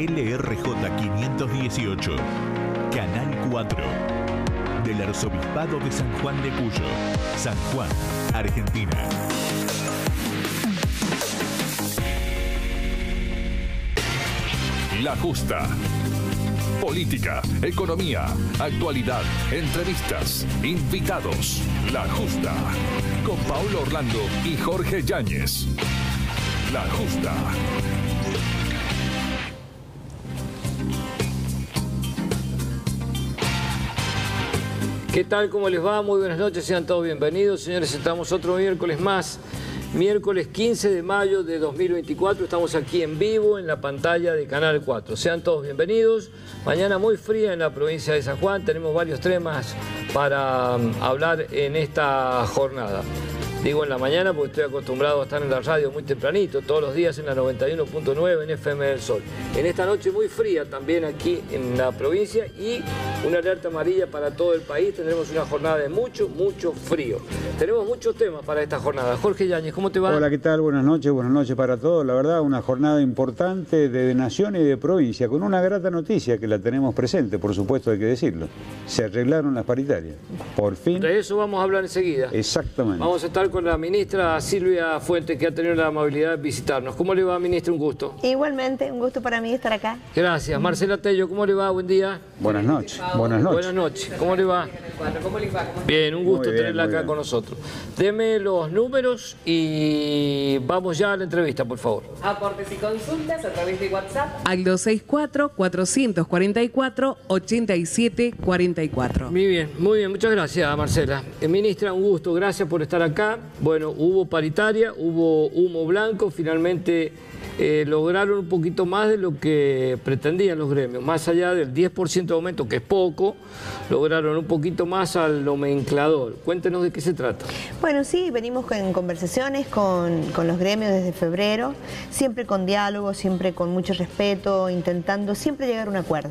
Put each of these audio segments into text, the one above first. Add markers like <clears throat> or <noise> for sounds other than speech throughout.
LRJ 518, Canal 4, del Arzobispado de San Juan de Cuyo, San Juan, Argentina. La Justa. Política, economía, actualidad, entrevistas, invitados. La Justa. Con Paulo Orlando y Jorge Yáñez. La Justa. ¿Qué tal? ¿Cómo les va? Muy buenas noches, sean todos bienvenidos. Señores, estamos otro miércoles más, miércoles 15 de mayo de 2024. Estamos aquí en vivo en la pantalla de Canal 4. Sean todos bienvenidos. Mañana muy fría en la provincia de San Juan. Tenemos varios temas para um, hablar en esta jornada. Digo en la mañana porque estoy acostumbrado a estar en la radio muy tempranito, todos los días en la 91.9 en FM del Sol. En esta noche muy fría también aquí en la provincia y una alerta amarilla para todo el país. Tendremos una jornada de mucho, mucho frío. Tenemos muchos temas para esta jornada. Jorge Yáñez, ¿cómo te va? Hola, ¿qué tal? Buenas noches, buenas noches para todos. La verdad, una jornada importante de nación y de provincia, con una grata noticia que la tenemos presente, por supuesto hay que decirlo. Se arreglaron las paritarias. Por fin. De eso vamos a hablar enseguida. Exactamente. Vamos a estar con la ministra Silvia Fuentes, que ha tenido la amabilidad de visitarnos. ¿Cómo le va, ministra? Un gusto. Igualmente, un gusto para mí estar acá. Gracias. Marcela Tello, ¿cómo le va? Buen día. Buenas noches. Buenas noches. Buenas noches. ¿Cómo le va? Bien, un gusto bien, tenerla acá bien. con nosotros. Deme los números y vamos ya a la entrevista, por favor. Aportes y consultas a través de WhatsApp al 264-444-8744. Muy bien, muy bien, muchas gracias Marcela. Eh, ministra, un gusto, gracias por estar acá. Bueno, hubo paritaria, hubo humo blanco, finalmente eh, lograron un poquito más de lo que pretendían los gremios, más allá del 10% de aumento, que es poco, lograron un poquito más al nomenclador. Cuéntenos de qué se trata. Bueno, sí, venimos en conversaciones con, con los gremios desde febrero, siempre con diálogo, siempre con mucho respeto, intentando siempre llegar a un acuerdo.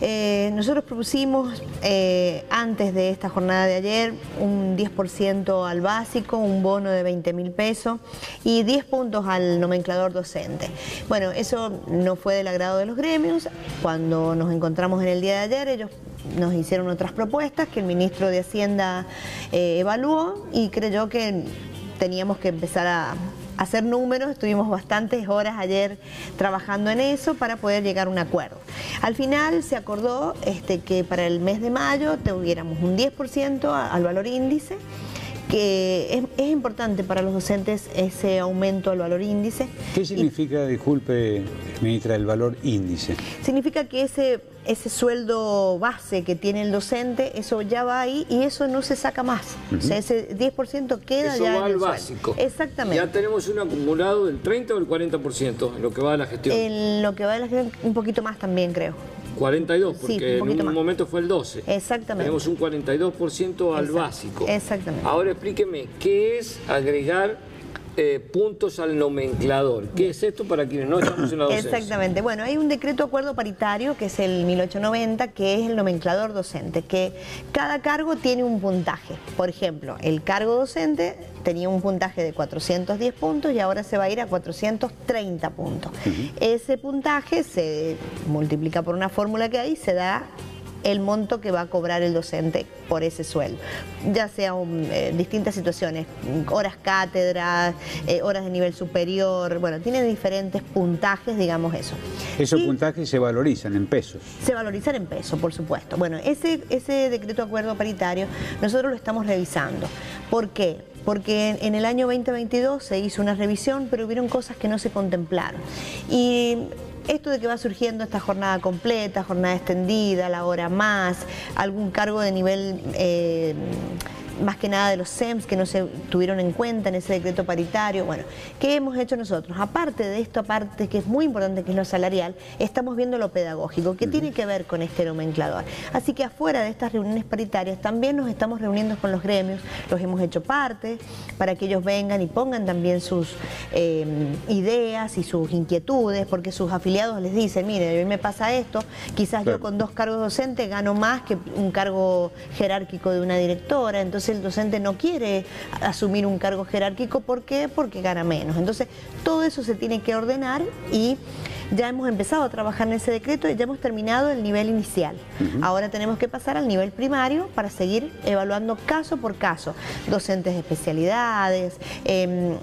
Eh, nosotros propusimos eh, antes de esta jornada de ayer un 10% al básico, un bono de 20 mil pesos y 10 puntos al nomenclador docente. Bueno, eso no fue del agrado de los gremios. Cuando nos encontramos en el día de ayer, ellos nos hicieron otras propuestas que el ministro de Hacienda eh, evaluó y creyó que teníamos que empezar a hacer números, estuvimos bastantes horas ayer trabajando en eso para poder llegar a un acuerdo. Al final se acordó este, que para el mes de mayo tuviéramos un 10% a- al valor índice, que es, es importante para los docentes ese aumento al valor índice. ¿Qué Y- significa, disculpe, ministra, el valor índice? Significa que ese, ese sueldo base que tiene el docente, eso ya va ahí y eso no se saca más. O sea, ese 10% queda Eso ya va en al el sueldo. básico. Exactamente. Ya tenemos un acumulado del 30 o del 40% en lo que va de la gestión. En lo que va de la gente, un poquito más también, creo. 42, Sí, porque un en un más. momento fue el 12. Exactamente. Tenemos un 42% al básico. exactamente. Ahora explíqueme, ¿qué es agregar eh, puntos al nomenclador? ¿Qué es esto para quienes no estamos en la docencia? Exactamente. Bueno, hay un decreto acuerdo paritario que es el 1890, que es el nomenclador docente, que cada cargo tiene un puntaje. Por ejemplo, el cargo docente tenía un puntaje de 410 puntos y ahora se va a ir a 430 puntos. Ese puntaje se multiplica por una fórmula que hay, se da el monto que va a cobrar el docente por ese sueldo, ya sea un, eh, distintas situaciones, horas cátedras, eh, horas de nivel superior, bueno, tiene diferentes puntajes, digamos eso. Esos Y puntajes se valorizan en pesos. Se valorizan en peso, por supuesto. Bueno, ese, ese decreto de acuerdo paritario nosotros lo estamos revisando. ¿Por qué? Porque en, en el año 2022 se hizo una revisión, pero hubieron cosas que no se contemplaron. Y esto de que va surgiendo esta jornada completa, jornada extendida, la hora más, algún cargo de nivel eh, más que nada de los SEMS que no se tuvieron en cuenta en ese decreto paritario. Bueno, ¿qué hemos hecho nosotros? Aparte de esto, aparte que es muy importante, que es lo salarial, estamos viendo lo pedagógico, que tiene que ver con este nomenclador. Así que afuera de estas reuniones paritarias también nos estamos reuniendo con los gremios, los hemos hecho parte para que ellos vengan y pongan también sus eh, ideas y sus inquietudes, porque sus afiliados les dicen, mire, a mí me pasa esto, quizás Claro. yo con dos cargos docentes gano más que un cargo jerárquico de una directora, entonces el docente no quiere asumir un cargo jerárquico. ¿Por qué? Porque gana menos. Entonces, todo eso se tiene que ordenar y ya hemos empezado a trabajar en ese decreto y ya hemos terminado el nivel inicial. Ahora tenemos que pasar al nivel primario para seguir evaluando caso por caso, docentes de especialidades, em,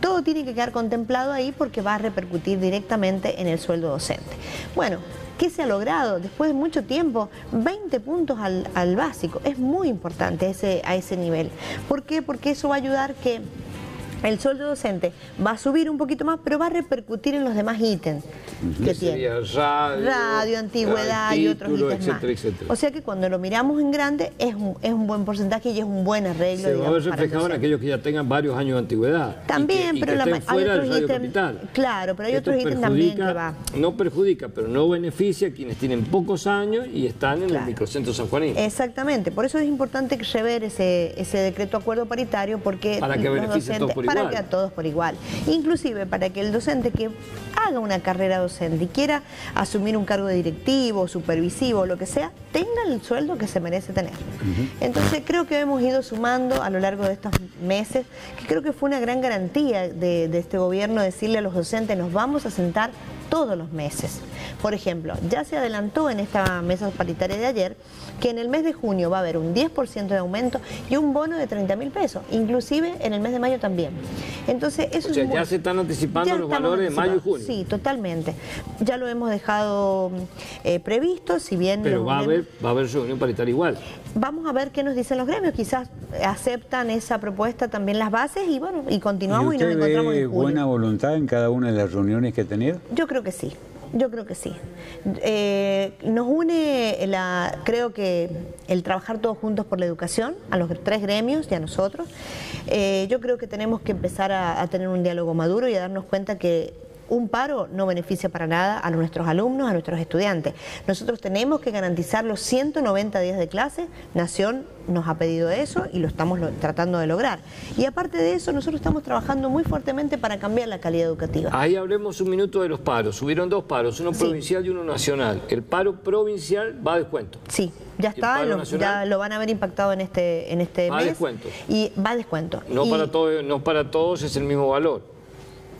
todo tiene que quedar contemplado ahí porque va a repercutir directamente en el sueldo docente. Bueno, ¿Qué se ha logrado? Después de mucho tiempo, 20 puntos al, al básico. Es muy importante ese, a ese nivel. ¿Por qué? Porque eso va a ayudar que el sueldo docente va a subir un poquito más, pero va a repercutir en los demás ítems que tiene. Radio, antigüedad y otros ítems más. O sea que cuando lo miramos en grande es un, es un buen porcentaje y es un buen arreglo. Se va a ver reflejado en aquellos que ya tengan varios años de antigüedad. También, pero la, hay otros ítems. Claro, pero hay otros ítems también que va. No perjudica, pero no beneficia a quienes tienen pocos años y están en el microcentro San Juanito. Exactamente, por eso es importante rever ese, ese decreto acuerdo paritario porque para que beneficie docentes, para que a todos por igual. Inclusive para que el docente que haga una carrera docente y quiera asumir un cargo de directivo, supervisivo, lo que sea, tenga el sueldo que se merece tener. Entonces creo que hemos ido sumando a lo largo de estos meses, que creo que fue una gran garantía de, de este gobierno decirle a los docentes, nos vamos a sentar todos los meses. Por ejemplo, ya se adelantó en esta mesa paritaria de ayer que en el mes de junio va a haber un 10% de aumento y un bono de 30 mil pesos, inclusive en el mes de mayo también. Entonces, eso o sea, ya se están anticipando los valores de mayo y junio. Sí, totalmente. Ya lo hemos dejado eh, previsto, si bien... Pero va a, haber, va a haber reunión paritaria igual. Vamos a ver qué nos dicen los gremios, quizás aceptan esa propuesta también las bases y bueno, y continuamos y, nos encontramos en julio. buena voluntad en cada una de las reuniones que ha tenido? Yo creo que sí. Yo creo que sí. Eh, nos une, la, creo que el trabajar todos juntos por la educación, a los tres gremios y a nosotros. Eh, yo creo que tenemos que empezar a, a tener un diálogo maduro y a darnos cuenta que un paro no beneficia para nada a nuestros alumnos, a nuestros estudiantes. Nosotros tenemos que garantizar los 190 días de clase, Nación nos ha pedido eso y lo estamos tratando de lograr. Y aparte de eso, nosotros estamos trabajando muy fuertemente para cambiar la calidad educativa. Ahí hablemos un minuto de los paros. Subieron dos paros, uno provincial y uno nacional. El paro provincial va a descuento. Sí, ya está, lo, ya lo van a ver impactado en este, en este va mes. a descuento. Y va a descuento. No, para todo, no para todos es el mismo valor.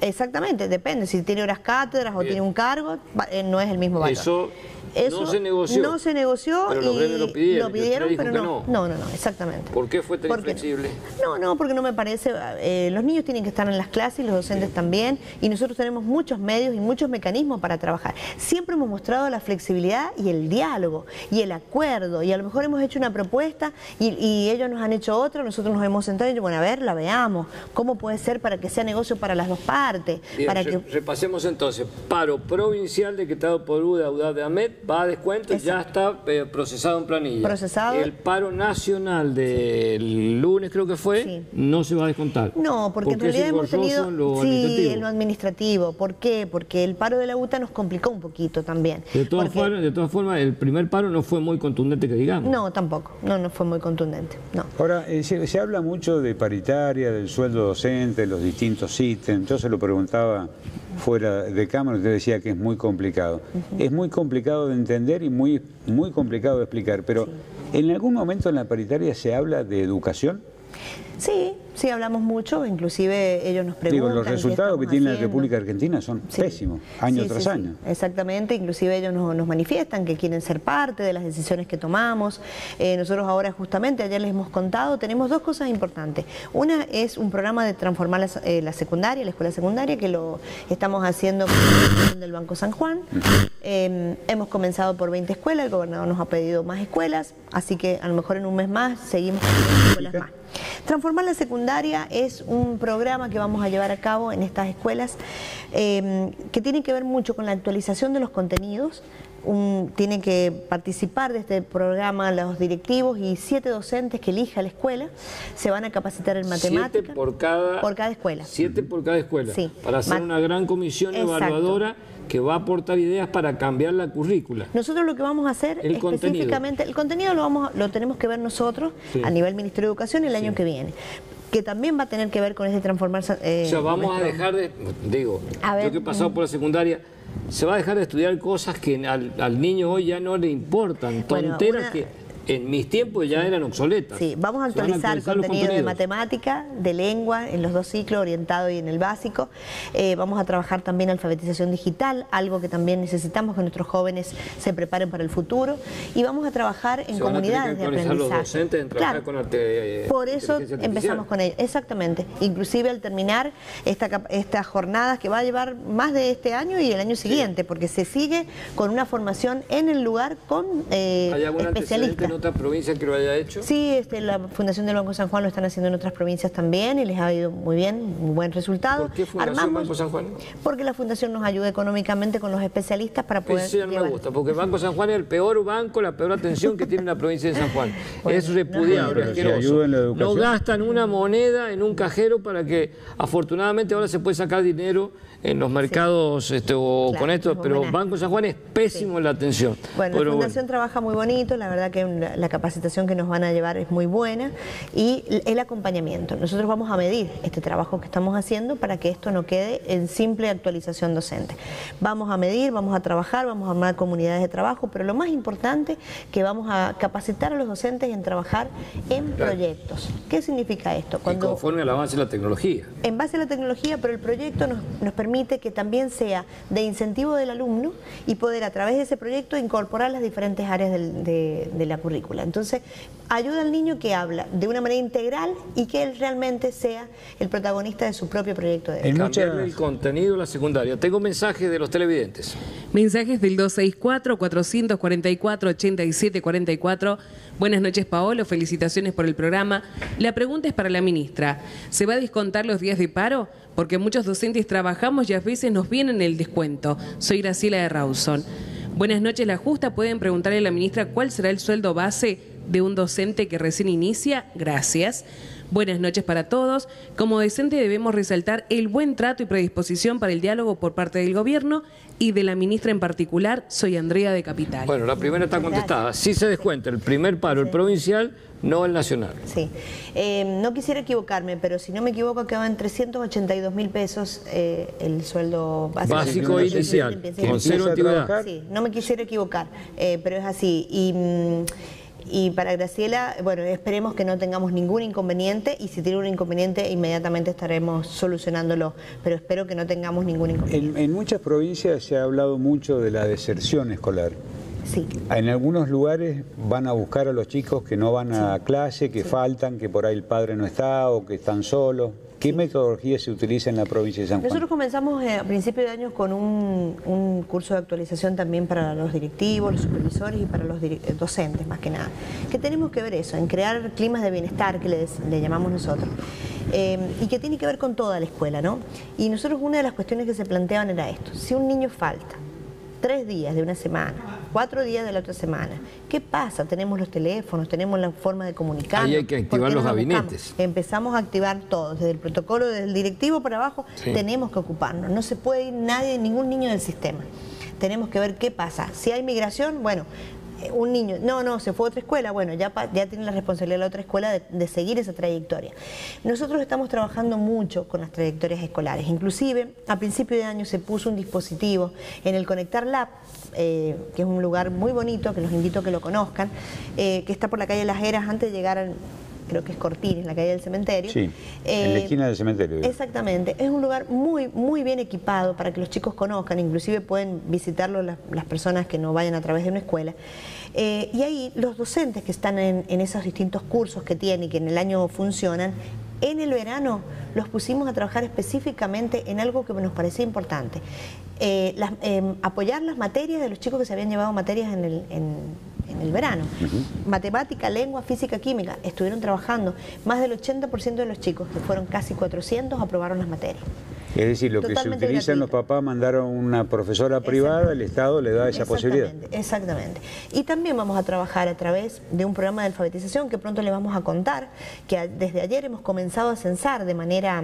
Exactamente, depende. Si tiene horas cátedras o tiene un cargo, eh, no es el mismo valor. Eso eso no se negoció. No se negoció pero los y lo pidieron, lo pidieron pero no. no. no. No, no, exactamente. ¿Por qué fue tan inflexible? No, no, porque no me parece. Eh, los niños tienen que estar en las clases y los docentes también. Y nosotros tenemos muchos medios y muchos mecanismos para trabajar. Siempre hemos mostrado la flexibilidad y el diálogo y el acuerdo. Y a lo mejor hemos hecho una propuesta y, y ellos nos han hecho otra. Nosotros nos hemos sentado y dicho, bueno, a ver, la veamos. ¿Cómo puede ser para que sea negocio para las dos partes? Bien, para re que... Repasemos entonces. Paro provincial decretado por UDA, UDA de AMET, va a descuento ya está eh, procesado en planilla. Procesado. El paro nacional del lunes creo que fue, Sí. no se va a descontar. No, porque en ¿Por qué realidad hemos tenido. en lo sí, administrativo? en lo administrativo. ¿Por qué? Porque el paro de la UTA nos complicó un poquito también. De todas, Porque- formas, de todas formas, el primer paro no fue muy contundente que digamos. No, tampoco. No, no fue muy contundente. No. Ahora, eh, se, se habla mucho de paritaria, del sueldo docente, los distintos ítems. Yo se lo preguntaba fuera de cámara, usted decía que es muy complicado. Es muy complicado de entender y muy, muy complicado de explicar, pero ¿en algún momento en la paritaria se habla de educación? Sí, sí hablamos mucho, inclusive ellos nos preguntan. Digo, los resultados que tiene la. República Argentina son Sí. pésimos, año Sí, tras sí, año. exactamente, inclusive ellos nos, nos manifiestan que quieren ser parte de las decisiones que tomamos. Eh, nosotros ahora justamente, ayer les hemos contado, tenemos dos cosas importantes. Una es un programa de transformar la, eh, la secundaria, la escuela secundaria, que lo estamos haciendo con del Banco San Juan. Eh, hemos comenzado por 20 escuelas, el gobernador nos ha pedido más escuelas, así que a lo mejor en un mes más seguimos con 20 escuelas más. Transformar la secundaria es un programa que vamos a llevar a cabo en estas escuelas eh, que tiene que ver mucho con la actualización de los contenidos. Un- tiene que participar de este programa los directivos y siete docentes que elija la escuela se van a capacitar en matemáticas. Siete por cada, por cada escuela. Siete por cada escuela. Sí. Para hacer una gran comisión Exacto. evaluadora que va a aportar ideas para cambiar la currícula. Nosotros lo que vamos a hacer El contenido. específicamente, el contenido lo vamos lo tenemos que ver nosotros Sí. a nivel Ministerio de Educación el año que viene, que también va a tener que ver con ese transformarse. eh, O sea, vamos a dejar de, digo, A ver, yo que he pasado por la secundaria, se va a dejar de estudiar cosas que al, al niño hoy ya no le importan, Bueno, tonteras una- que en mis tiempos ya eran obsoletas. Sí, vamos a actualizar, actualizar contenido de matemática, de lengua, en los dos ciclos, orientado y en el básico. Eh, vamos a trabajar también alfabetización digital, algo que también necesitamos que nuestros jóvenes se preparen para el futuro. Y vamos a trabajar en Se van a tener comunidades que de actualizar los aprendizaje. docentes en trabajar Claro. con arte- eh, Por eso empezamos con ello, exactamente. Inclusive al terminar esta, estas jornadas que va a llevar más de este año y el año siguiente, porque se sigue con una formación en el lugar con eh, ¿Hay algún antecedente especialistas. Otra provincia que lo haya hecho? Sí, este, la Fundación del Banco San Juan lo están haciendo en otras provincias también y les ha ido muy bien, muy buen resultado. ¿Por qué Fundación Banco San Juan? Porque la Fundación nos ayuda económicamente con los especialistas para poder... Eso ya no me gusta, porque el Banco San Juan es el peor banco, la peor atención que tiene la provincia de San Juan. <laughs> Bueno, es repudiable, no, pero si en la No educación. gastan una moneda en un cajero para que, afortunadamente, ahora se puede sacar dinero en los mercados este, o Claro, con esto, es pero buena. Banco San Juan es pésimo en la atención. Bueno, Pero la Fundación trabaja muy bonito, la verdad que la, la capacitación que nos van a llevar es muy buena y el acompañamiento. Nosotros vamos a medir este trabajo que estamos haciendo para que esto no quede en simple actualización docente. Vamos a medir, vamos a trabajar, vamos a armar comunidades de trabajo, pero lo más importante que vamos a capacitar a los docentes en trabajar en proyectos. ¿Qué significa esto? y conforme al avance de la tecnología. en base a la tecnología, pero el proyecto nos, nos permite que también sea de incentivo del alumno y poder a través de ese proyecto incorporar las diferentes áreas del- de, de la currícula. Entonces, ayuda al niño que habla de una manera integral y que él realmente sea el protagonista de su propio proyecto de vida. En muchas- el contenido de la secundaria. Tengo mensajes de los televidentes. Mensajes del 264-444-8744. Buenas noches, Paolo. Felicitaciones por el programa. La pregunta es para la ministra. ¿Se va a descontar los días de paro? Porque muchos docentes trabajamos y a veces nos vienen el descuento. Soy Graciela de Rawson. Buenas noches, La Justa. ¿Pueden preguntarle a la ministra cuál será el sueldo base de un docente que recién inicia? Gracias. Buenas noches para todos. Como docente debemos resaltar el buen trato y predisposición para el diálogo por parte del gobierno y de la ministra en particular. Soy Andrea de Capital. Bueno, la primera está contestada. Sí se descuenta el primer paro, el provincial, no el nacional. Sí, Eh, no quisiera equivocarme, pero si no me equivoco quedaba en 382 mil pesos eh, el sueldo básico. Básico inicial, con cero antigüedad. Sí, no me quisiera equivocar, eh, pero es así. Y, mm, y para Graciela, bueno, esperemos que no tengamos ningún inconveniente y si tiene un inconveniente inmediatamente estaremos solucionándolo, pero espero que no tengamos ningún inconveniente. En, en muchas provincias se ha hablado mucho de la deserción escolar. Sí. En algunos lugares van a buscar a los chicos que no van a clase, que faltan, que por ahí el padre no está o que están solos. ¿Qué metodología se utiliza en la provincia de San Juan? Nosotros comenzamos eh, a principio de año con un, un curso de actualización también para los directivos, los supervisores y para los eh, docentes más que nada. Que tenemos que ver eso, en crear climas de bienestar que le llamamos nosotros. Eh, y que tiene que ver con toda la escuela, ¿no? Y nosotros una de las cuestiones que se planteaban era esto, si un niño falta tres días de una semana, cuatro días de la otra semana, ¿qué pasa? Tenemos los teléfonos, tenemos la forma de comunicarnos. Ahí hay que activar ¿por qué los gabinetes. Empezamos a activar todo, desde el protocolo, desde el directivo para abajo, Sí. tenemos que ocuparnos. No se puede ir nadie, ningún niño del sistema. Tenemos que ver qué pasa. Si hay migración, bueno, un niño, no, no, se fue a otra escuela, bueno, ya, ya tiene la responsabilidad la otra escuela de, de seguir esa trayectoria. Nosotros estamos trabajando mucho con las trayectorias escolares. Inclusive, a principio de año se puso un dispositivo en el Conectar Lab, eh, que es un lugar muy bonito, que los invito a que lo conozcan, eh, que está por la calle Las Heras antes de llegar al creo que es Cortines, la calle del cementerio. Sí, en la Eh, esquina del cementerio. Exactamente, es un lugar muy, muy bien equipado para que los chicos conozcan, inclusive pueden visitarlo las, las personas que no vayan a través de una escuela. Eh, y ahí los docentes que están en, en esos distintos cursos que tienen y que en el año funcionan, en el verano los pusimos a trabajar específicamente en algo que nos parecía importante. Eh, las- em, apoyar las materias de los chicos que se habían llevado materias en el, en- en el verano. Matemática, lengua, física, química, estuvieron trabajando. Más del 80% de los chicos, que fueron casi 400, aprobaron las materias. Es decir, lo que se utilizan los gratuito. papás, mandaron una profesora privada, el Estado le da esa posibilidad. Exactamente, Exactamente. Y también vamos a trabajar a través de un programa de alfabetización que pronto le vamos a contar, que desde ayer hemos comenzado a censar de manera...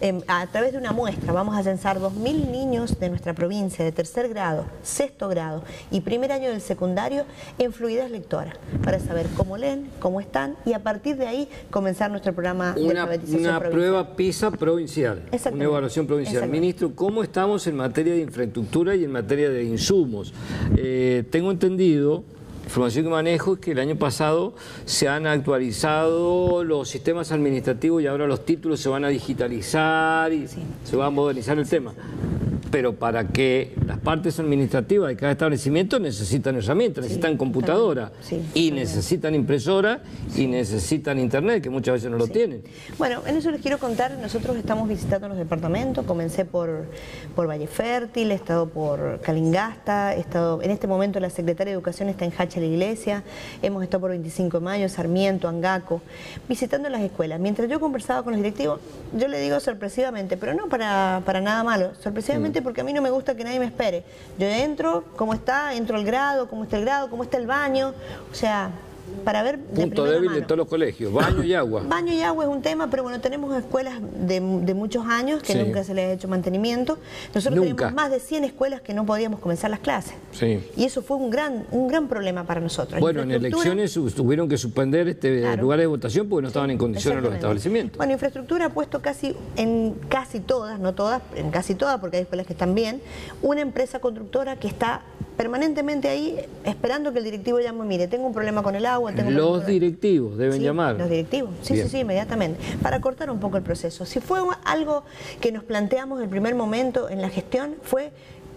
em, a través de una muestra vamos a censar 2.000 niños de nuestra provincia de tercer grado, sexto grado y primer año del secundario en fluidez lectora para saber cómo leen, cómo están y a partir de ahí comenzar nuestro programa de Una, alfabetización una provincial. prueba PISA provincial, una evaluación provincial. Ministro, ¿cómo estamos en materia de infraestructura y en materia de insumos? Eh, tengo entendido información que manejo es que el año pasado se han actualizado los sistemas administrativos y ahora los títulos se van a digitalizar y se va a modernizar el tema pero para que las partes administrativas de cada establecimiento necesitan herramientas, necesitan computadora y necesitan impresora y necesitan internet, que muchas veces no lo tienen. Bueno, en eso les quiero contar, nosotros estamos visitando los departamentos, comencé por, por Valle Fértil, he estado por Calingasta, he estado, en este momento la Secretaria de Educación está en Hacha la Iglesia, hemos estado por 25 de mayo, Sarmiento, Angaco, visitando las escuelas. Mientras yo conversaba con los directivos, yo le digo sorpresivamente, pero no para, para nada malo, sorpresivamente porque a mí no me gusta que nadie me espere. Yo entro, ¿cómo está? Entro al grado, ¿cómo está el grado? ¿Cómo está el baño? O sea, para ver Punto débil de todos los colegios, baño y agua. <laughs> baño y agua es un tema, pero bueno, tenemos escuelas de, muchos años que nunca se les ha hecho mantenimiento. Nosotros tenemos más de 100 escuelas que no podíamos comenzar las clases. Y eso fue un gran, un gran problema para nosotros. Bueno, en elecciones tuvieron que suspender este lugares de votación porque no estaban en condiciones los establecimientos. Bueno, infraestructura ha puesto casi en casi todas, no todas, en casi todas, porque hay escuelas que están bien, una empresa constructora que está permanentemente ahí esperando que el directivo llame, mire, tengo un problema con el agua. Tengo los directivos deben llamar. Los directivos, sí, sí, sí, inmediatamente, para cortar un poco el proceso. Si fue algo que nos planteamos en el primer momento en la gestión, fue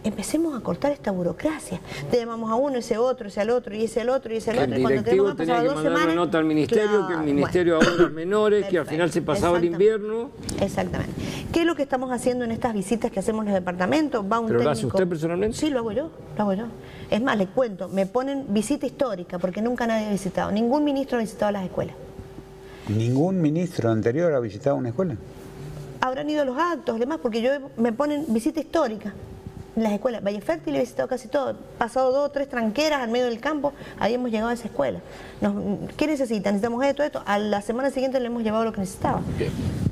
empecemos a cortar esta burocracia. Te llamamos a uno, ese otro, ese al otro, y ese al otro, y ese al otro. El directivo tenía que mandar una nota al ministerio, que el ministerio a obras menores, que al final se pasaba el invierno. Exactamente. ¿Qué es lo que estamos haciendo en estas visitas que hacemos en los departamentos? Va un ¿Pero lo hace usted personalmente? Sí, lo hago yo, lo hago yo. Es más, les cuento, me ponen visita histórica, porque nunca nadie ha visitado, ningún ministro ha visitado las escuelas. ¿Ningún ministro anterior ha visitado una escuela? Habrán ido a los actos, demás, porque yo me ponen visita histórica las escuelas. Valle Fértil he visitado casi todo. Pasado dos o tres tranqueras al medio del campo, ahí hemos llegado a esa escuela. ¿Qué necesitan? Necesitamos esto, esto. A la semana siguiente le hemos llevado lo que necesitaba.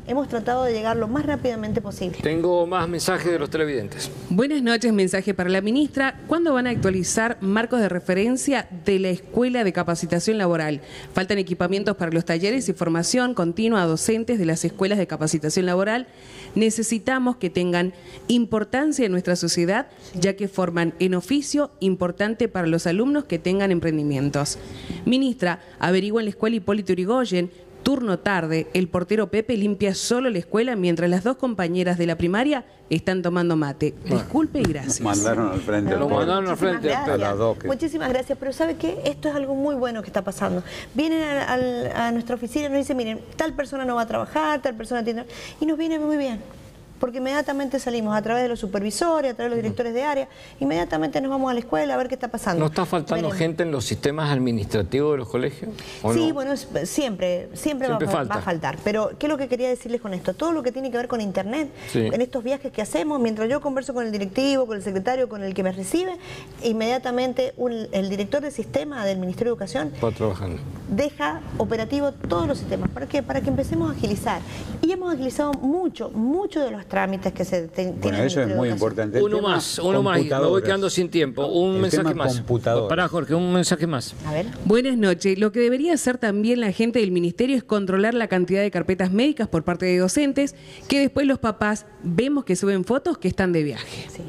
Hemos tratado de llegar lo más rápidamente posible. Tengo más mensajes de los televidentes. Buenas noches, mensaje para la ministra. ¿Cuándo van a actualizar marcos de referencia de la Escuela de Capacitación Laboral? Faltan equipamientos para los talleres y formación continua a docentes de las escuelas de capacitación laboral. Necesitamos que tengan importancia en nuestra sociedad, ya que forman en oficio importante para los alumnos que tengan emprendimientos. Ministra, averigua en la escuela Hipólito Urigoyen turno tarde, el portero Pepe limpia solo la escuela mientras las dos compañeras de la primaria están tomando mate. Disculpe y gracias. Mandaron al frente. lo mandaron al frente a las dos. Muchísimas gracias, pero ¿sabe qué? Esto es algo muy bueno que está pasando. Vienen a, a nuestra oficina y nos dicen, miren, tal persona no va a trabajar, tal persona tiene... Y nos viene muy bien porque inmediatamente salimos a través de los supervisores, a través de los directores de área, inmediatamente nos vamos a la escuela a ver qué está pasando. ¿No está faltando gente en los sistemas administrativos de los colegios? Sí, bueno, siempre, siempre, va, a faltar. Pero, ¿qué es lo que quería decirles con esto? Todo lo que tiene que ver con Internet, en estos viajes que hacemos, mientras yo converso con el directivo, con el secretario, con el que me recibe, inmediatamente el director del sistema del Ministerio de Educación trabajando. deja operativo todos los sistemas. ¿Para qué? Para que empecemos a agilizar. Y hemos agilizado mucho, mucho de los trámites que se tienen. Bueno, eso es muy importante. uno más, uno más, me voy quedando sin tiempo. Un mensaje más. Para Jorge, un mensaje más. A ver. Buenas noches. Lo que debería hacer también la gente del ministerio es controlar la cantidad de carpetas médicas por parte de docentes, que después los papás vemos que suben fotos que están de viaje. Sí.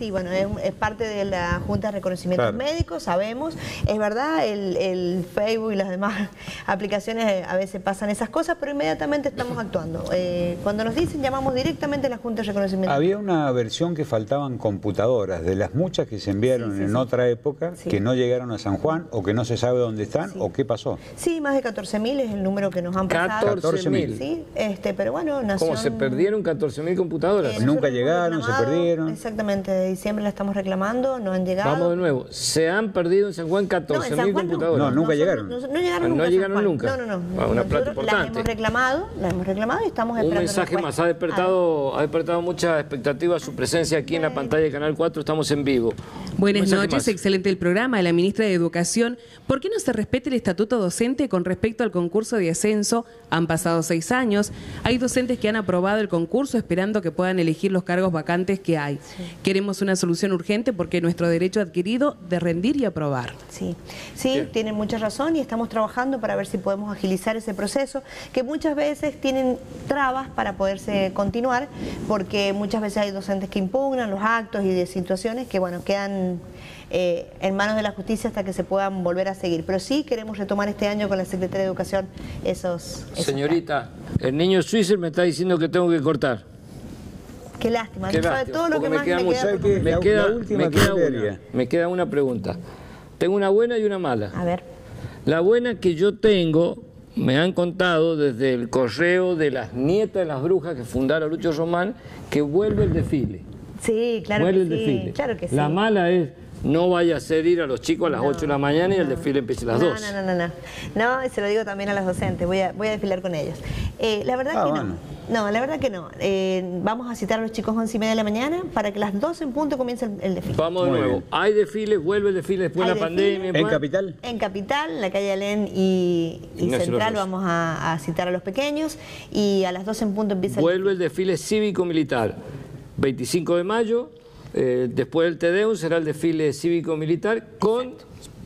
Sí, bueno, es, parte de la Junta de Reconocimientos Médicos, sabemos. Es verdad, el, Facebook y las demás <laughs> aplicaciones eh, a veces pasan esas cosas, pero inmediatamente estamos actuando. Eh, cuando nos dicen, llamamos directamente a la Junta de Reconocimiento. Había una versión que faltaban computadoras, de las muchas que se enviaron en otra época, que no llegaron a San Juan, o que no se sabe dónde están, o qué pasó. Sí, más de 14.000 es el número que nos han pasado. 14.000. Sí, este, pero bueno, Nación... ¿Cómo se perdieron 14.000 computadoras? Eh, Nunca llegaron, se perdieron. Exactamente, diciembre la estamos reclamando, no han llegado. Vamos de nuevo, se han perdido en San Juan 14.000 computadoras. No, nunca llegaron. No, llegaron nunca. No llegaron nunca. No, no, no. Ah, una plata importante. La hemos reclamado, la hemos reclamado y estamos esperando. Un mensaje más, ha despertado, ha despertado mucha expectativa su presencia aquí en la pantalla de Canal 4, estamos en vivo. Buenas noches, excelente el programa de la ministra de Educación. ¿Por qué no se respete el estatuto docente con respecto al concurso de ascenso? Han pasado seis años, hay docentes que han aprobado el concurso esperando que puedan elegir los cargos vacantes que hay. Queremos una solución urgente porque nuestro derecho adquirido de rendir y aprobar. Sí, sí, tienen mucha razón y estamos trabajando para ver si podemos agilizar ese proceso, que muchas veces tienen trabas para poderse continuar, porque muchas veces hay docentes que impugnan los actos y de situaciones que, bueno, quedan eh, en manos de la justicia hasta que se puedan volver a seguir. Pero sí queremos retomar este año con la Secretaría de Educación esos... esos Señorita, el niño Suizer me está diciendo que tengo que cortar. Qué lástima, Qué no lástima, todo lo que me más queda me mucho- queda ¿Sabe por qué? comer. Me La- queda, la última me queda una, me queda una pregunta. Tengo una buena y una mala. A ver, La buena que yo tengo, me han contado desde el correo de las nietas de las brujas que fundaron Lucho Román, que vuelve el desfile. sí, claro vuelve que el sí, desfile. claro que sí. La mala es no vaya a hacer ir a los chicos a las 8 de la mañana y el desfile empiece a las no, 2. No, no, no, no. No, y se lo digo también a las docentes, voy a, voy a desfilar con ellos. Eh, la verdad Ah, que bueno. no. No, la verdad que no. Eh, vamos a citar a los chicos 11 y media de la mañana para que las 12 en punto comience el, el desfile. Vamos de Muy nuevo. bien. Hay desfiles, vuelve el desfile después de la desfile. pandemia. ¿En. Capital? En Capital, en la calle Alén y, Central vamos a, a citar a los pequeños y a las 12 en punto empieza el Vuelve el desfile cívico-militar. 25 de mayo, eh, después del Tedeum será el desfile cívico-militar con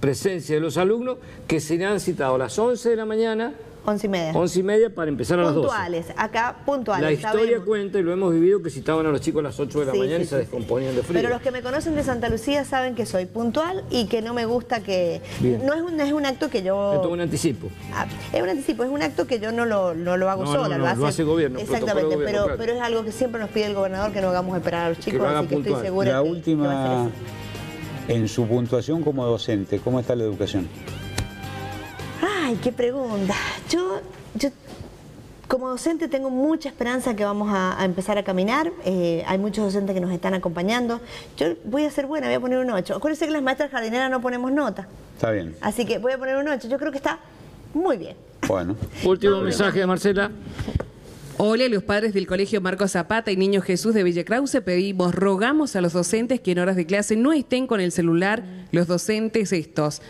presencia de los alumnos que serán citados a las 11 de la mañana, 11 y media. 11 y media para empezar a las 12. puntuales, acá puntuales. La historia sabemos. cuenta, y lo hemos vivido, que citaban a los chicos a las 8 de la Sí, mañana sí, y se sí, descomponían de frío. Pero los que me conocen de Santa Lucía saben que soy puntual y que no me gusta que... Bien. No es un, es un acto que yo... Esto es un anticipo. Ah, Es un anticipo, es un acto que yo no lo, no lo hago No, no, sola, no, lo hace el gobierno, Exactamente, gobierno, pero, claro. pero es algo que siempre nos pide el gobernador que no hagamos esperar a los chicos, lo haga así que estoy segura La que- que va a ser última, así. en su puntuación como docente, ¿cómo está la educación? Ay, qué pregunta. Yo, yo como docente tengo mucha esperanza que vamos a, a empezar a caminar. Eh, hay muchos docentes que nos están acompañando. Yo voy a ser buena, voy a poner un 8. Acuérdense que las maestras jardineras no ponemos nota. Está bien. Así que voy a poner un 8. Yo creo que está muy bien. Bueno. <laughs> Último mensaje de Marcela. Hola, los padres del Colegio Marco Zapata y Niño Jesús de Villa Krause pedimos, rogamos a los docentes que en horas de clase no estén con el celular, los docentes estos.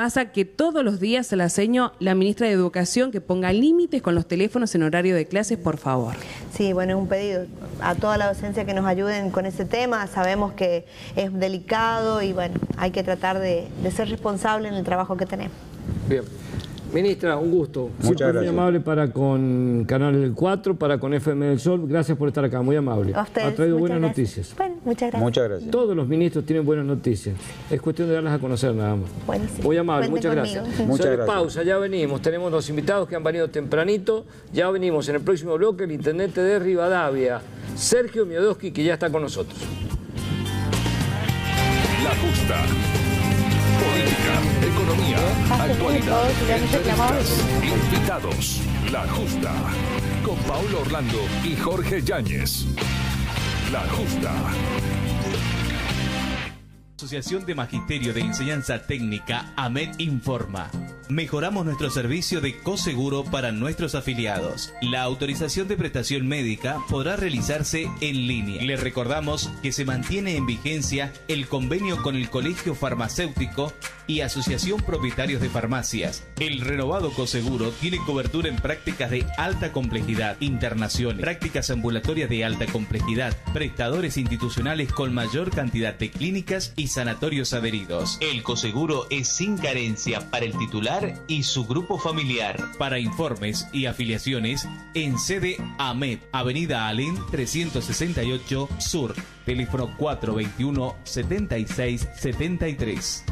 Pasa que todos los días se la enseño la ministra de Educación que ponga límites con los teléfonos en horario de clases, por favor. Sí, bueno, es un pedido a toda la docencia que nos ayuden con ese tema. Sabemos que es delicado y bueno, hay que tratar de, de ser responsable en el trabajo que tenemos. Bien. Ministra, un gusto. Muchas Siempre muy gracias. amable para con Canal del 4, para con FM del Sol. Gracias por estar acá, muy amable. A ustedes. ha traído buenas gracias. noticias. Bueno, muchas gracias. Muchas gracias. Todos los ministros tienen buenas noticias. Es cuestión de darlas a conocer nada más. Buenísimo. Muy amable, Cuenten muchas conmigo. gracias. Muchas gracias. pausa, ya venimos. Tenemos los invitados que han venido tempranito. Ya venimos en el próximo bloque, el intendente de Rivadavia, Sergio Miodowski, que ya está con nosotros. La justa. Política, economía, actualidad, entrevistas, invitados. La justa. Con Paulo Orlando y Jorge Yáñez. La justa. Asociación de Magisterio de Enseñanza Técnica AMET informa. Mejoramos nuestro servicio de coseguro para nuestros afiliados. La autorización de prestación médica podrá realizarse en línea. Les recordamos que se mantiene en vigencia el convenio con el Colegio Farmacéutico y Asociación Propietarios de Farmacias. El renovado coseguro tiene cobertura en prácticas de alta complejidad, internaciones, prácticas ambulatorias de alta complejidad, prestadores institucionales con mayor cantidad de clínicas y sanatorios adheridos. El coseguro es sin carencia para el titular y su grupo familiar. Para informes y afiliaciones, en sede AMED, Avenida Alén 368 Sur, teléfono 421 7673.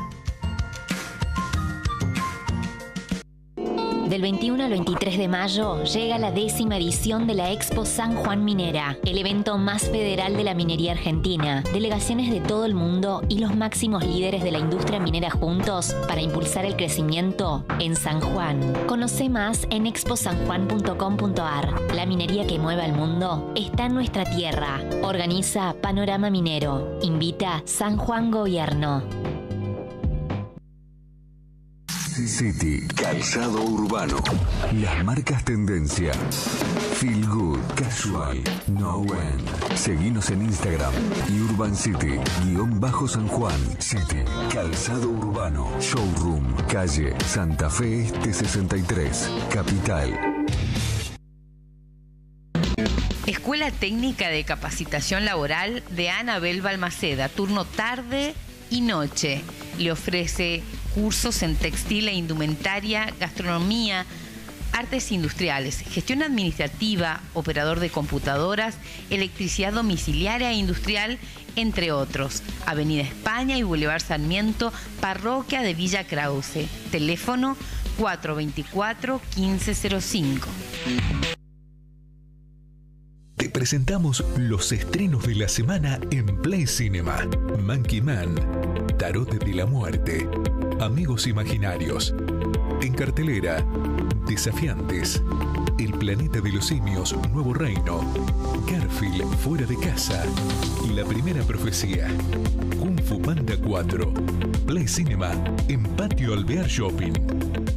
Del 21 al 23 de mayo llega la décima edición de la Expo San Juan Minera, el evento más federal de la minería argentina. Delegaciones de todo el mundo y los máximos líderes de la industria minera juntos para impulsar el crecimiento en San Juan. Conoce más en exposanjuan.com.ar. La minería que mueve al mundo está en nuestra tierra. Organiza Panorama Minero. Invita San Juan Gobierno. City, calzado urbano. Las marcas tendencia. Feel good, casual, no end. Seguinos en Instagram Urban City, guion bajo San Juan. City, calzado urbano. Showroom, calle Santa Fe Este 63, Capital. Escuela Técnica de Capacitación Laboral de Anabel Balmaceda, turno tarde y noche. Le ofrece cursos en textil e indumentaria, gastronomía, artes industriales, gestión administrativa, operador de computadoras, electricidad domiciliaria e industrial, entre otros. Avenida España y Boulevard Sarmiento, parroquia de Villa Krause. Teléfono 424-1505. Te presentamos los estrenos de la semana en Play Cinema. Monkey Man, Tarot de la Muerte, Amigos Imaginarios. En cartelera, Desafiantes, El Planeta de los Simios, Nuevo Reino, Garfield, Fuera de Casa, La Primera Profecía, Kung Fu Panda 4, Play Cinema, en Patio Alvear Shopping.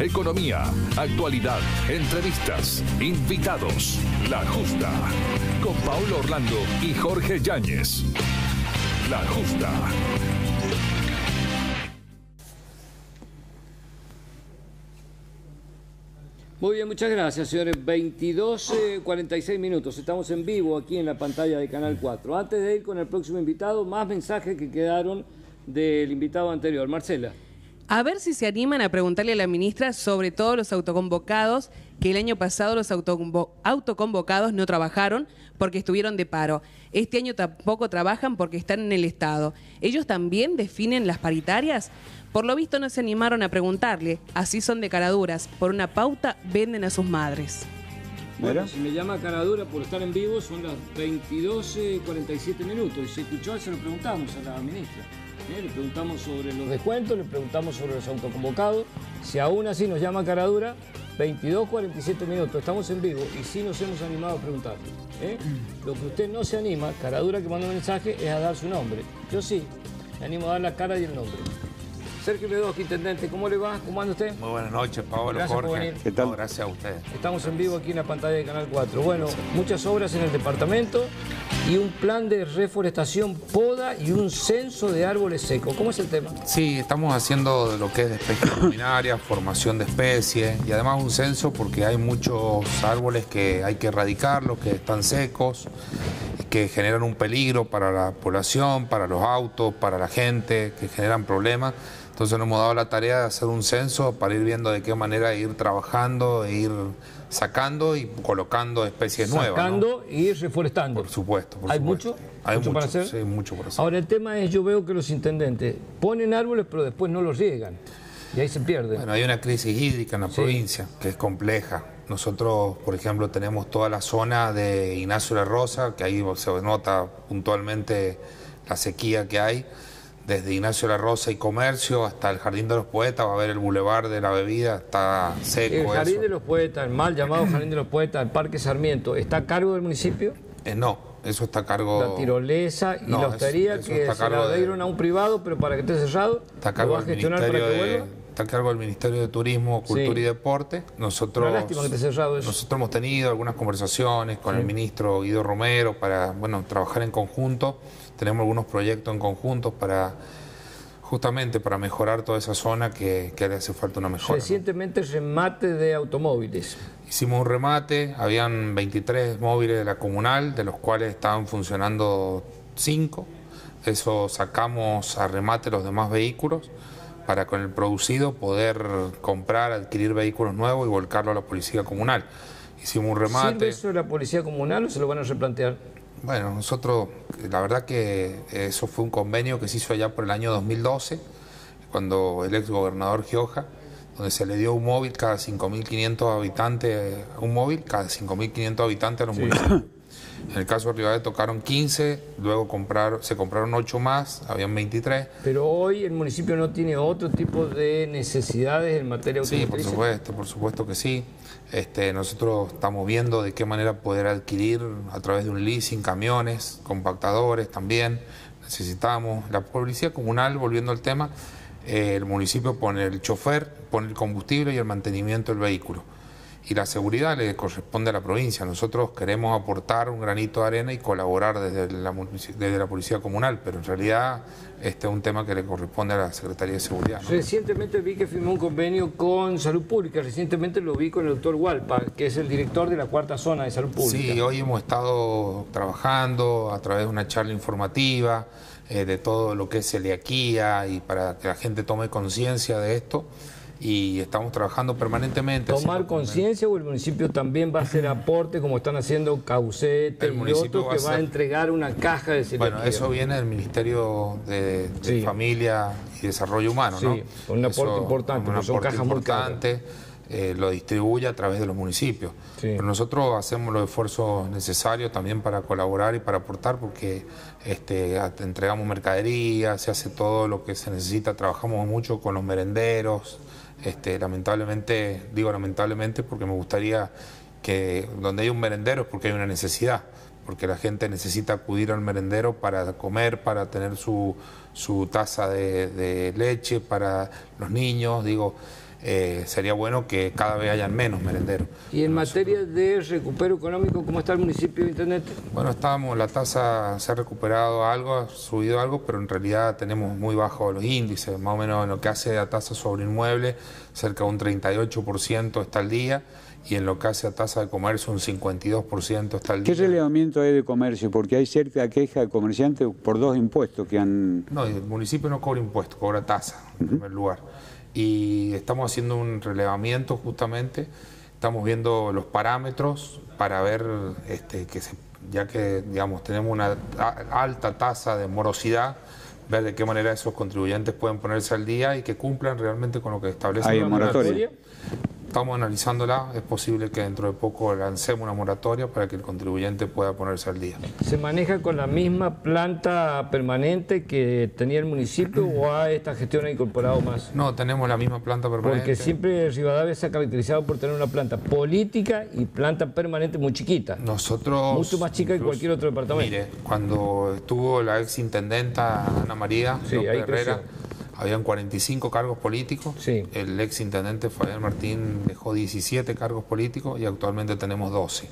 Economía, actualidad, entrevistas, invitados. La Justa. Con Paulo Orlando y Jorge Yáñez. La Justa. Muy bien, muchas gracias, señores. 22, eh, 46 minutos. Estamos en vivo aquí en la pantalla de Canal 4. Antes de ir con el próximo invitado, más mensajes que quedaron del invitado anterior. Marcela. A ver si se animan a preguntarle a la ministra sobre todos los autoconvocados, que el año pasado los autoconvo- autoconvocados no trabajaron porque estuvieron de paro. Este año tampoco trabajan porque están en el Estado. ¿Ellos también definen las paritarias? Por lo visto no se animaron a preguntarle. Así son de caraduras. Por una pauta venden a sus madres. Bueno, si me llama Caradura por estar en vivo, son las 22, eh, 47 minutos. Y si escuchó, se lo preguntamos a la ministra. ¿Eh? Le preguntamos sobre los descuentos, le preguntamos sobre los autoconvocados. Si aún así nos llama Caradura, 22, 47 minutos. Estamos en vivo y sí nos hemos animado a preguntarle. ¿eh? Lo que usted no se anima, Caradura que manda un mensaje, es a dar su nombre. Yo sí, me animo a dar la cara y el nombre. Sergio Ledosky, intendente, ¿cómo le va? ¿Cómo anda usted? Muy buenas noches, Pablo, Gracias por Jorge. venir. ¿Qué tal? gracias a ustedes. Estamos en vivo aquí en la pantalla de Canal 4. Bueno, muchas obras en el departamento y un plan de reforestación, poda y un censo de árboles secos. ¿Cómo es el tema? Sí, estamos haciendo lo que es de especies luminarias, formación de especies y además un censo porque hay muchos árboles que hay que erradicarlos, que están secos, que generan un peligro para la población, para los autos, para la gente, que generan problemas. Entonces nos hemos dado la tarea de hacer un censo para ir viendo de qué manera ir trabajando e ir sacando y colocando especies nuevas. ¿no? Sacando y reforestando. Por supuesto. por ¿Hay supuesto. mucho? Hay ¿Mucho mucho, para hacer? sí, mucho por hacer. Ahora, el tema es, yo veo que los intendentes ponen árboles, pero después no los riegan. Y ahí se pierden. Bueno, hay una crisis hídrica en la provincia que es compleja. Nosotros, por ejemplo, tenemos toda la zona de Ignacio La Rosa, que ahí se nota puntualmente la sequía que hay. Desde Ignacio La Rosa y Comercio hasta el Jardín de los Poetas, va a haber el Boulevard de la Bebida, está seco. el Jardín eso. de los Poetas, el mal llamado Jardín de los Poetas, el Parque Sarmiento, ¿está a cargo del municipio? Eh, no, eso está a cargo. La tirolesa y No, la hostería eso que se la de- dieron a un privado, pero para que esté cerrado, Está a ¿lo cargo va a del gestionar para Ministerio que de, vuelva? está a cargo del Ministerio de Turismo, Cultura Sí. y Deporte. Nosotros, lástima que esté cerrado eso. nosotros hemos tenido algunas conversaciones con Sí. el ministro Guido Romero para bueno, trabajar en conjunto. Tenemos algunos proyectos en conjunto para justamente para mejorar toda esa zona que, que le hace falta una mejora. Recientemente remate de automóviles. Hicimos un remate, habían 23 móviles de la comunal, de los cuales estaban funcionando 5. Eso sacamos a remate los demás vehículos para con el producido poder comprar, adquirir vehículos nuevos y volcarlo a la policía comunal. Hicimos un remate. ¿Sirve eso de la policía comunal o se lo van a replantear? Bueno, nosotros, la verdad que eso fue un convenio que se hizo allá por el año 2012, cuando el ex gobernador Gioja, donde se le dio un móvil cada 5.500 habitantes, un móvil cada 5.500 habitantes a los municipios. En el caso de Rivadavia tocaron 15, luego compraron, se compraron 8 más, habían 23. Pero hoy el municipio no tiene otro tipo de necesidades en materia Sí, por automotriz. supuesto, por supuesto que sí. Este, nosotros estamos viendo de qué manera poder adquirir a través de un leasing camiones, compactadores también. Necesitamos la policía comunal, volviendo al tema, eh, el municipio pone el chofer, pone el combustible y el mantenimiento del vehículo. Y la seguridad le corresponde a la provincia. Nosotros queremos aportar un granito de arena y colaborar desde la, desde la policía comunal, pero en realidad este es un tema que le corresponde a la Secretaría de Seguridad. ¿no? Recientemente vi que firmó un convenio con Salud Pública. Recientemente lo vi con el doctor Walpa, que es el director de la cuarta zona de Salud Pública. Sí, hoy hemos estado trabajando a través de una charla informativa eh, de todo lo que es celiaquía y para que la gente tome conciencia de esto y estamos trabajando permanentemente. Tomar conciencia o el municipio también va a hacer aporte como están haciendo Caucete El y municipio otros va a que va a hacer- entregar una caja de celiaquía. Bueno, eso viene del Ministerio de, de Sí. Familia y Desarrollo Humano, ¿no? Sí, con un aporte Eso, importante, un porque son aporte cajas muy importante, eh, lo distribuye a través de los municipios. Pero nosotros hacemos los esfuerzos necesarios también para colaborar y para aportar, porque este, entregamos mercadería, se hace todo lo que se necesita, trabajamos mucho con los merenderos. Este, lamentablemente, digo lamentablemente porque me gustaría que donde hay un merendero es porque hay una necesidad, porque la gente necesita acudir al merendero para comer, para tener su, su taza de, de leche para los niños, digo, eh, sería bueno que cada vez hayan menos merenderos. Y en materia de recupero económico, ¿cómo está el municipio de Internet? Bueno, estábamos, la tasa se ha recuperado algo, ha subido algo, pero en realidad tenemos muy bajos los índices, más o menos en lo que hace a tasa sobre inmueble, cerca de un 38% está al día, y en lo que hace a tasa de comercio un 52% está al ¿Qué día. relevamiento hay de comercio? Porque hay cierta queja de comerciantes por dos impuestos que han... No, el municipio no cobra impuestos, cobra tasa, en primer lugar. Y estamos haciendo un relevamiento justamente, estamos viendo los parámetros para ver este, que se- ya que digamos tenemos una alta tasa de morosidad, ver de qué manera esos contribuyentes pueden ponerse al día y que cumplan realmente con lo que establece Hay la moratoria. Estamos analizándola, es posible que dentro de poco lancemos una moratoria para que el contribuyente pueda ponerse al día. ¿Se maneja con la misma planta permanente que tenía el municipio o a esta gestión ha incorporado más? No, tenemos la misma planta permanente. Porque siempre Rivadavia se ha caracterizado por tener una planta política y planta permanente muy chiquita. Nosotros. Mucho más chica que cualquier otro departamento. Mire, cuando estuvo la ex intendenta Ana María Sí, Herrera, creció. Habían 45 cargos políticos. El ex intendente Fabián Martín dejó 17 cargos políticos y actualmente tenemos 12.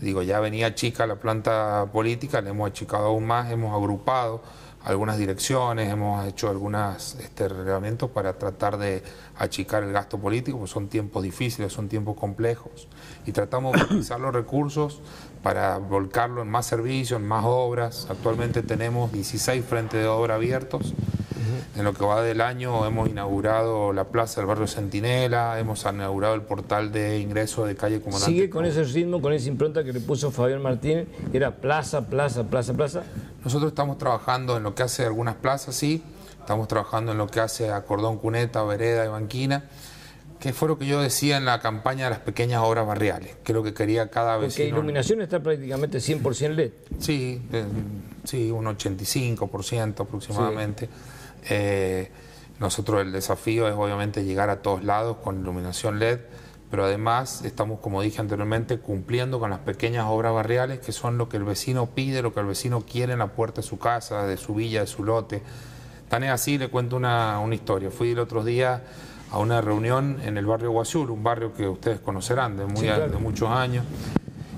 Digo, ya venía chica la planta política, le hemos achicado aún más, hemos agrupado algunas direcciones, hemos hecho algunos este, reglamentos para tratar de achicar el gasto político, porque son tiempos difíciles, son tiempos complejos, y tratamos de utilizar los recursos para volcarlo en más servicios, en más obras. Actualmente tenemos 16 frentes de obra abiertos. En lo que va del año hemos inaugurado la plaza del barrio Centinela, hemos inaugurado el portal de ingreso de calle Comandante ¿Sigue con ese ritmo, con esa impronta que le puso Fabián Martínez? Era plaza, plaza, plaza, plaza. Nosotros estamos trabajando en lo que hace algunas plazas, sí. Estamos trabajando en lo que hace a Cordón Cuneta, Vereda y Banquina, que fue lo que yo decía en la campaña de las pequeñas obras barriales, que es lo que quería cada Porque vecino. iluminación está prácticamente 100% LED. Sí, eh, sí, un 85% aproximadamente. Eh, nosotros el desafío es obviamente llegar a todos lados con iluminación LED, pero además estamos, como dije anteriormente, cumpliendo con las pequeñas obras barriales que son lo que el vecino pide, lo que el vecino quiere en la puerta de su casa, de su villa, de su lote. Tan es así, le cuento una, una historia. Fui el otro día a una reunión en el barrio Guazul, un barrio que ustedes conocerán de, muy, Sí, claro. de muchos años.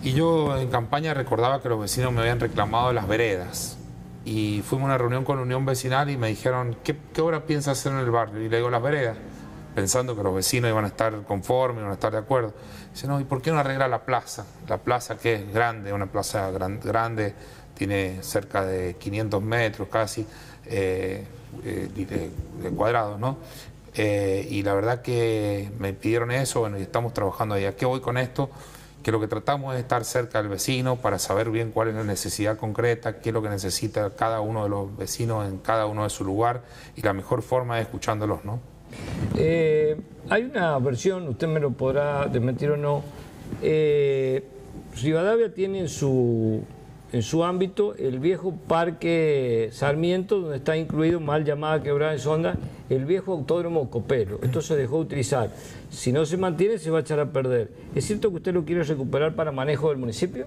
Y yo en campaña recordaba que los vecinos me habían reclamado las veredas. Y fuimos a una reunión con la Unión Vecinal y me dijeron, ¿qué, qué obra piensa hacer en el barrio? Y le digo, las veredas, pensando que los vecinos iban a estar conformes, iban a estar de acuerdo. Dice, no, ¿y por qué no arregla la plaza? La plaza que es grande, una plaza gran- grande, tiene cerca de 500 metros casi eh, eh, de, de cuadrados, ¿no? Eh, y la verdad que me pidieron eso, bueno, y estamos trabajando ahí. ¿A qué voy con esto? Que lo que tratamos es estar cerca del vecino para saber bien cuál es la necesidad concreta, qué es lo que necesita cada uno de los vecinos en cada uno de su lugar y la mejor forma es escuchándolos, ¿no? Eh, hay una versión, usted me lo podrá desmentir o no. eh, Rivadavia tiene en su, en su ámbito el viejo Parque Sarmiento, donde está incluido, mal llamada Quebrada de Sonda, el viejo Autódromo Copero. Esto se dejó de utilizar. Si no se mantiene, se va a echar a perder. ¿Es cierto que usted lo quiere recuperar para manejo del municipio?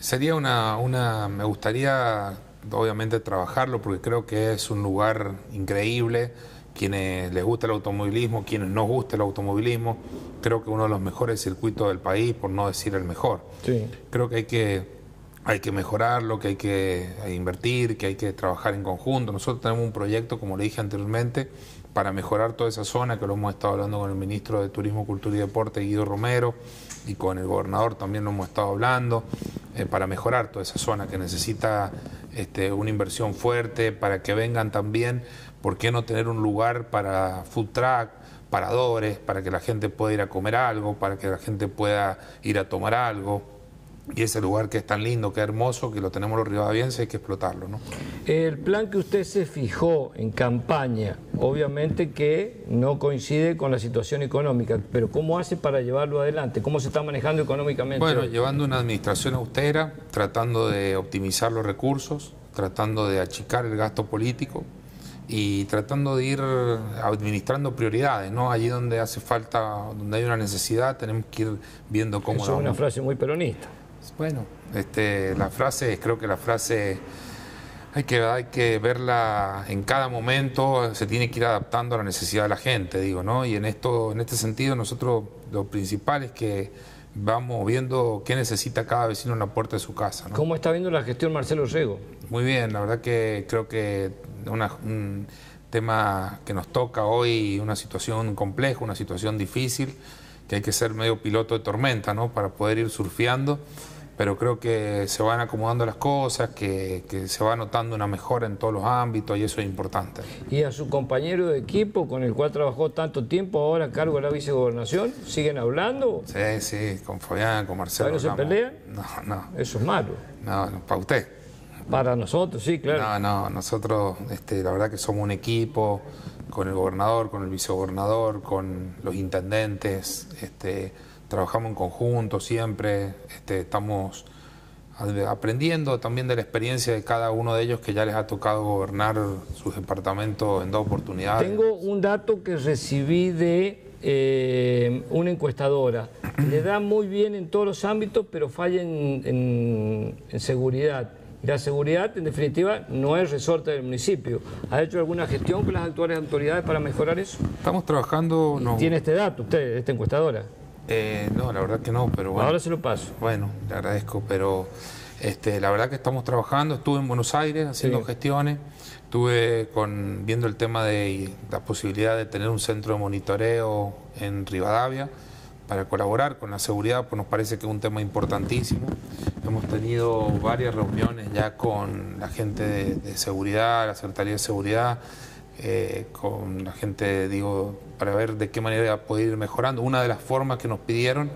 Sería una, una, me gustaría obviamente trabajarlo porque creo que es un lugar increíble. Quienes les gusta el automovilismo, quienes nos gusta el automovilismo, creo que uno de los mejores circuitos del país, por no decir el mejor. Sí. Creo que hay que, hay que mejorarlo, que hay que invertir, que hay que trabajar en conjunto. Nosotros tenemos un proyecto, como le dije anteriormente, para mejorar toda esa zona, que lo hemos estado hablando con el ministro de Turismo, Cultura y Deporte, Guido Romero, y con el gobernador también lo hemos estado hablando, eh, para mejorar toda esa zona que necesita este, una inversión fuerte, para que vengan también, ¿por qué no tener un lugar para food truck, paradores, para que la gente pueda ir a comer algo, para que la gente pueda ir a tomar algo? Y ese lugar que es tan lindo, que es hermoso, que lo tenemos los rivadavienses, hay que explotarlo, ¿no? El plan que usted se fijó en campaña, obviamente que no coincide con la situación económica, pero ¿cómo hace para llevarlo adelante? ¿Cómo se está manejando económicamente? Bueno, llevando una administración austera, tratando de optimizar los recursos, tratando de achicar el gasto político y tratando de ir administrando prioridades, ¿no? Allí donde hace falta, donde hay una necesidad, tenemos que ir viendo cómo Eso es una frase muy peronista. Bueno, este, la frase, creo que la frase hay que, hay que verla en cada momento, se tiene que ir adaptando a la necesidad de la gente, digo, ¿no? Y en esto, en este sentido, nosotros lo principal es que vamos viendo qué necesita cada vecino en la puerta de su casa, ¿no? ¿Cómo está viendo la gestión Marcelo Rego? Muy bien, la verdad que creo que una- un tema que nos toca hoy, una situación compleja, una situación difícil, que hay que ser medio piloto de tormenta, ¿no? Para poder ir surfeando, pero creo que se van acomodando las cosas, que, que se va notando una mejora en todos los ámbitos y eso es importante. ¿Y a su compañero de equipo con el cual trabajó tanto tiempo ahora a cargo de la vicegobernación? ¿Siguen hablando? Sí, sí, con Fabián, con Marcelo. ¿Todavía no se pelean? No, no. Eso es malo. No, no, para usted. Para nosotros, sí, claro. No, no, nosotros este, la verdad que somos un equipo con el gobernador, con el vicegobernador, con los intendentes, este, trabajamos en conjunto siempre, este, estamos aprendiendo también de la experiencia de cada uno de ellos que ya les ha tocado gobernar sus departamentos en dos oportunidades. Tengo un dato que recibí de eh, una encuestadora. <clears throat> Le da muy bien en todos los ámbitos, pero falla en, en- en seguridad. Y la seguridad, en definitiva, no es resorte del municipio. ¿Ha hecho alguna gestión con las actuales autoridades para mejorar eso? Estamos trabajando... No, ¿Tiene este dato usted, esta encuestadora? Eh, no, la verdad que no, pero bueno. Ahora se lo paso. Bueno, le agradezco, pero este, la verdad que estamos trabajando. Estuve en Buenos Aires haciendo Sí. gestiones, estuve con, viendo el tema de la posibilidad de tener un centro de monitoreo en Rivadavia para colaborar con la seguridad, pues nos parece que es un tema importantísimo. Hemos tenido varias reuniones ya con la gente de, de seguridad, la Secretaría de Seguridad, eh, con la gente, digo, para ver de qué manera poder ir mejorando. Una de las formas que nos pidieron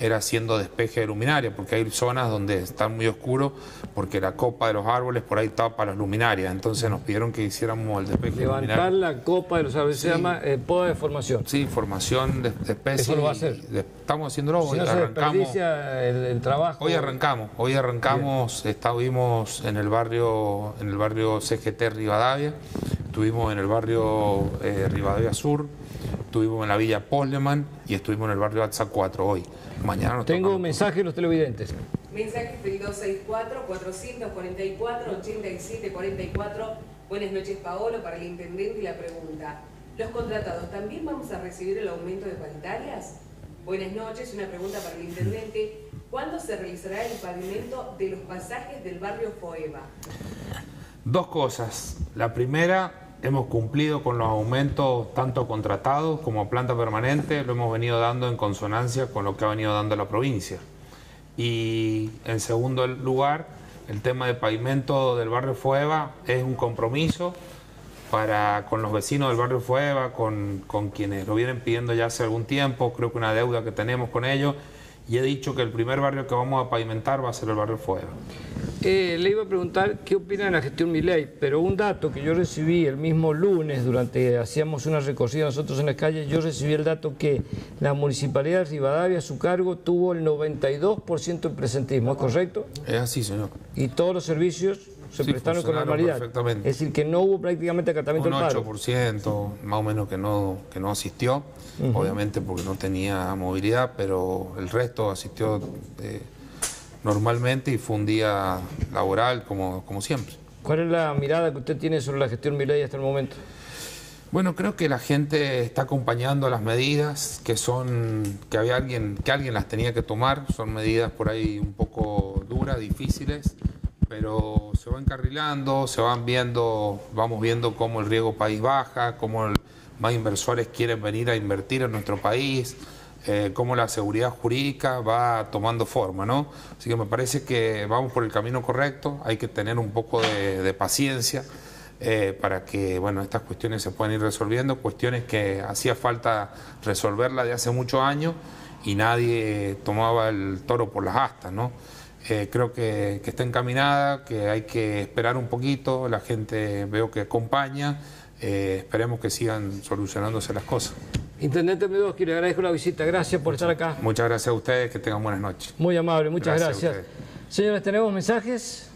era haciendo despeje de luminaria, porque hay zonas donde están muy oscuros, porque la copa de los árboles por ahí tapa las luminarias. Entonces nos pidieron que hiciéramos el despeje de Levantar la copa de los árboles, se llama eh, poda de formación. Sí, formación de, de especies. Eso lo va a y hacer. estamos haciéndolo Si hoy, no arrancamos. desperdicia el, el trabajo. Hoy arrancamos, hoy arrancamos, estuvimos en el barrio, en el barrio CGT Rivadavia, estuvimos en el barrio eh, Rivadavia Sur, estuvimos en la villa Posleman y estuvimos en el barrio Alza 4 hoy. Mañana nos Tengo toca- mensajes de los televidentes. Mensajes del 264-444-8744. Buenas noches, Paolo, para el intendente y la pregunta. ¿Los contratados también vamos a recibir el aumento de paritarias? Buenas noches, una pregunta para el intendente. ¿Cuándo se realizará el pavimento de los pasajes del barrio Foeva? Dos cosas. La primera, hemos cumplido con los aumentos tanto contratados como planta permanente, lo hemos venido dando en consonancia con lo que ha venido dando la provincia. Y en segundo lugar, El tema de pavimento del barrio Fueva es un compromiso para, con los vecinos del barrio Fueva, con, con quienes lo vienen pidiendo ya hace algún tiempo, creo que una deuda que tenemos con ellos, y he dicho que el primer barrio que vamos a pavimentar va a ser el barrio Fueva. Eh, le iba a preguntar qué opina de la gestión Milei, pero un dato que yo recibí el mismo lunes, durante hacíamos una recorrida nosotros en las calles, yo recibí el dato que la Municipalidad de Rivadavia a su cargo tuvo el 92% de presentismo, ¿es correcto? Es así, señor. Y todos los servicios se Sí, prestaron con normalidad. Es decir, que no hubo prácticamente acatamiento Un del paro. 8% más o menos que no, que no asistió, obviamente porque no tenía movilidad, pero el resto asistió eh, normalmente y fue un día laboral como, como siempre. ¿Cuál es la mirada que usted tiene sobre la gestión Milei hasta el momento? Bueno, creo que la gente está acompañando las medidas que son que había alguien que alguien las tenía que tomar, son medidas por ahí un poco duras, difíciles, pero se van encarrilando, se van viendo, vamos viendo cómo el riego país baja, cómo más inversores quieren venir a invertir en nuestro país, eh, cómo la seguridad jurídica va tomando forma, ¿no? Así que me parece que vamos por el camino correcto, hay que tener un poco de, de paciencia eh, para que bueno, estas cuestiones se puedan ir resolviendo, cuestiones que hacía falta resolverla de hace muchos años y nadie tomaba el toro por las astas, ¿no? Eh, creo que, que está encaminada, que hay que esperar un poquito, la gente veo que acompaña, eh, esperemos que sigan solucionándose las cosas. Intendente Medoski, le agradezco la visita, gracias por estar acá. Muchas gracias a ustedes, que tengan buenas noches. Muy amable, muchas Gracias gracias. Señores, ¿tenemos mensajes?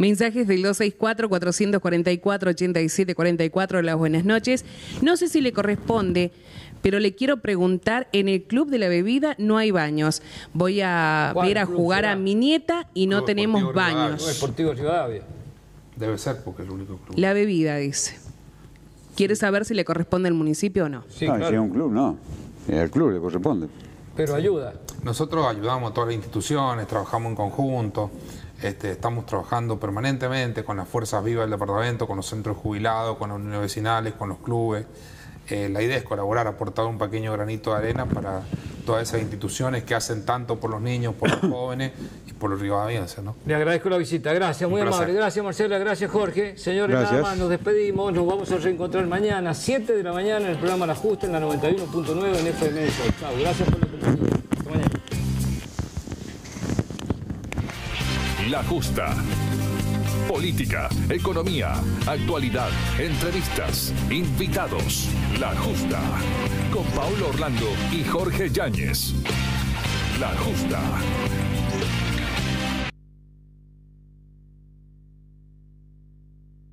Mensajes del 264-444-8744, las buenas noches. No sé si le corresponde, pero le quiero preguntar, en el Club de la Bebida no hay baños. Voy a ¿Cuál ver a jugar será? a mi nieta y no Club tenemos Deportivo baños. Club Deportivo Rivadavia. Debe ser porque es el único club. La bebida, dice. ¿Quiere saber si le corresponde al municipio o no? no, si es un club, no. Al club le corresponde. Pero ayuda. Nosotros ayudamos a todas las instituciones, trabajamos en conjunto, este, estamos trabajando permanentemente con las fuerzas vivas del departamento, con los centros jubilados, con las uniones vecinales, con los clubes. Eh, la idea es colaborar, aportar un pequeño granito de arena para todas esas instituciones que hacen tanto por los niños, por los <coughs> jóvenes y por los rivadavienses. ¿no? Le agradezco la visita, gracias, muy amable. Gracias Marcela, gracias Jorge. Señores, nada más, nos despedimos, nos vamos a reencontrar mañana, 7 de la mañana, en el programa La Justa, en la 91.9 en FM. Chao, gracias por la compañía. La Justa. Política, economía, actualidad, entrevistas, invitados. La Justa. Con Paulo Orlando y Jorge Yáñez. La Justa.